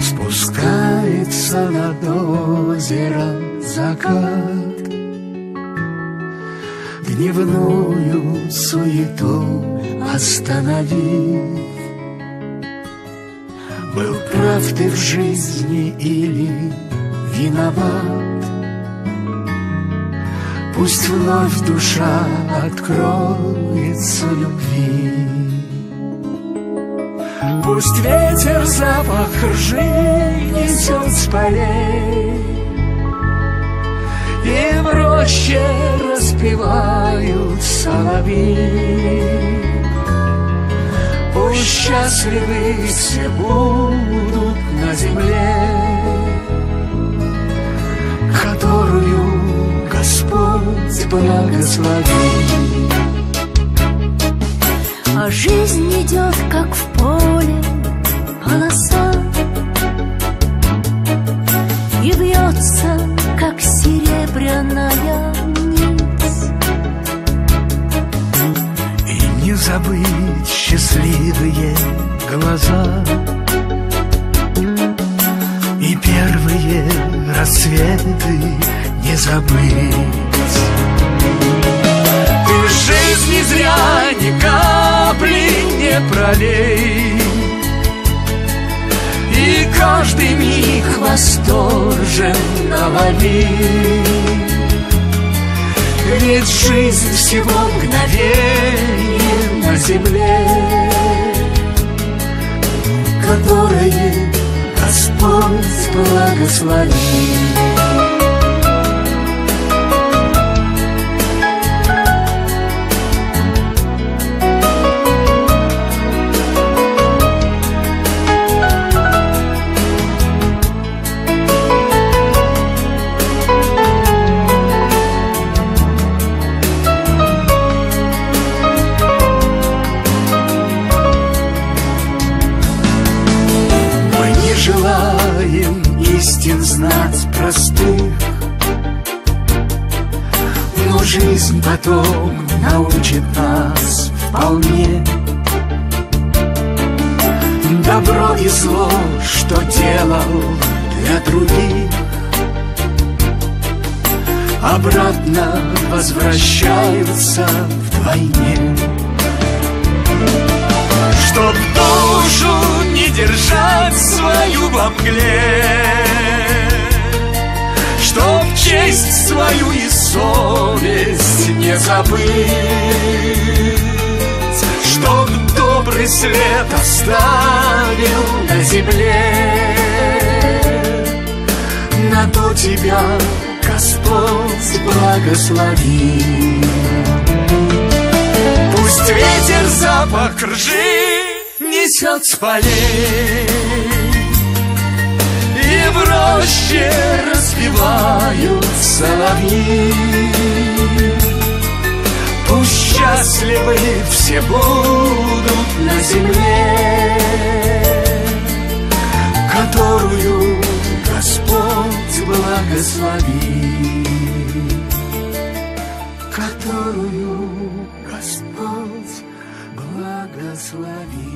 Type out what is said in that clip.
Спускается над озером закат. Гневную суету остановив Был прав ты в жизни или виноват? Пусть вновь душа откроется любви. Пусть ветер запах ржи несет с полей И в роще распевают соловьи счастливы все будут на земле Которую Господь благословит. А жизнь идет, как в поле, полоса И вьется, как серебряная забыть счастливые глаза. И первые рассветы не забыть. Ты жизни зря ни капли не пролей. И каждый миг восторженно лови Ведь жизнь всего мгновение земле Которое Господь благословит истин знать простых. Но жизнь потом научит нас вполне. Добро и зло, что делал для других. Обратно возвращаются вдвойне. Чтоб душу не держать свою во мгле честь свою и совесть не забыть Чтоб добрый след оставил на земле. На то тебя Господь благослови. Пусть ветер запах ржи несет с полей И в роще запевают соловьи. Пусть счастливы все будут на земле, которую Господь благослови, которую Господь благослови.